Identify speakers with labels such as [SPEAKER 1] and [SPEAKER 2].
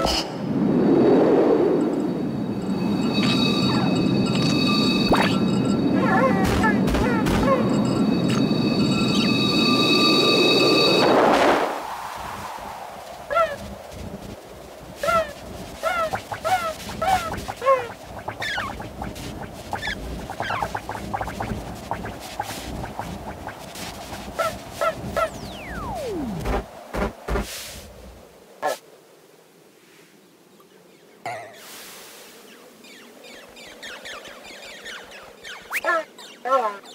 [SPEAKER 1] you
[SPEAKER 2] Oh, oh,
[SPEAKER 3] oh.